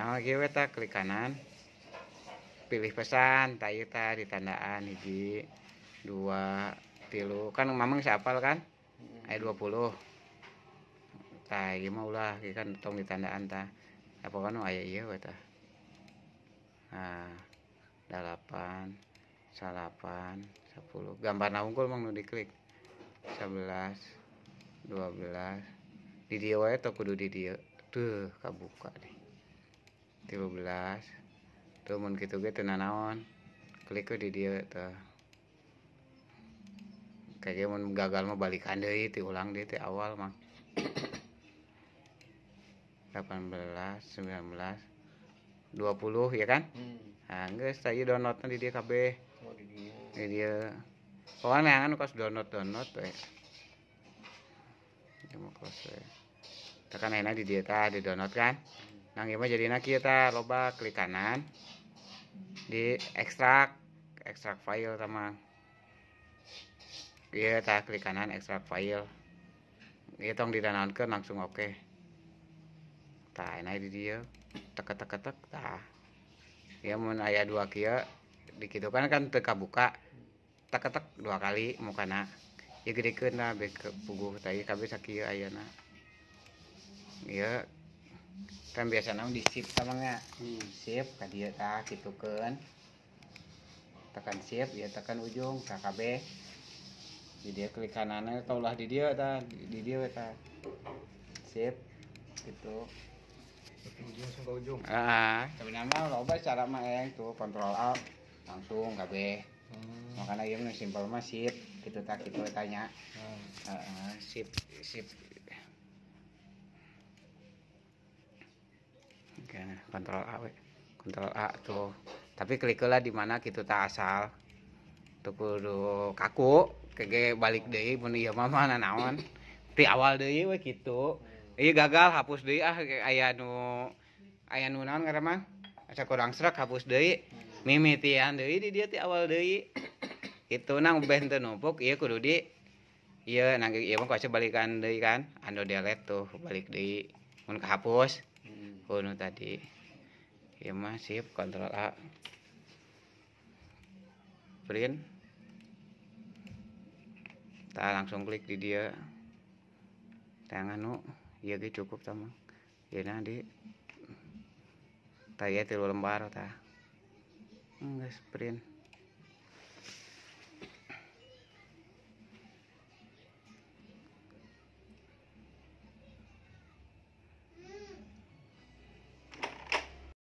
nah lagi we ta klik kanan. Pilih pesan ieu tah ditandaan hiji dua tilu. Kan mamang siapal kan? Ayat 20 tah ieu mah ulah ieu kan tong ditandaan tah apa kan aya ieu we tah nah delapan salapan sepuluh. Gambar unggul mang nu diklik. Sebelas dua belas. Di dia wae teu kudu di dia tuh kabuka deh tiga belas. Tuh mun gitu ge teu nanaon. Klik ke di dia tuh kayak mun gagal mah balikan deui ti ulang deui ti awal mah. 18 19 20 ya kan? Hmm. nah geus tah ieu downloadna di dia kabeh. Oh, di dieu. di dia. Pokoknya neangan kos download download we. Ieu mah kos we. Tekan enak di dia tah di download kan nah jadina kieu tah loba klik kanan di ekstrak ekstrak file sama iya tah klik kanan ekstrak file. Ieu tong didanaonkeun langsung oke. Tah enak di dia tek tek tek tah ya mun aya dua kieu dikitu kan kan teu kabuka. Tek tek dua kali mukana. Ya gedekeun lah bek puguh tadi kabeh sakieu ayeuna. Ieu kan biasana di sip tamangnya Hmm. sip ka dieu tah kitukeun tekan sip ya tekan ujung kabeh di dia klik kanannya tau lah di dia tah di di dia tah sip gitu. Ujung ke ujung. ah sebenarnya loba cara mah yang tuh kontrol alt langsung kabeh Hmm. makanya mah simpel mah sip gitu tak gitu tanya. Nah, Heeh, sip sip Oke, kontrol A we. Kontrol A tuh. Tapi klik lah di mana gitu tak asal. Tuh kudu kaku, kege balik deui mun ieu mah mana naon. Ti awal deui we kitu. Ieu gagal hapus deui ah kayak aya nu aya nu naon mah? Asa kurang serak hapus deui. Mimitian deui di dia ti awal deui. Itu nang beh teu numpuk ieu kudu di iya nang iya mah kuasa balikan deui kan anu delete tuh balik deui mun kahapus hmm. kudu tadi. Iya mah sip kontrol A. Print. Tah langsung klik di dia. Tah anu ieu ge cukup tah mah ieu na di tah ieu tilu lembar tah geus print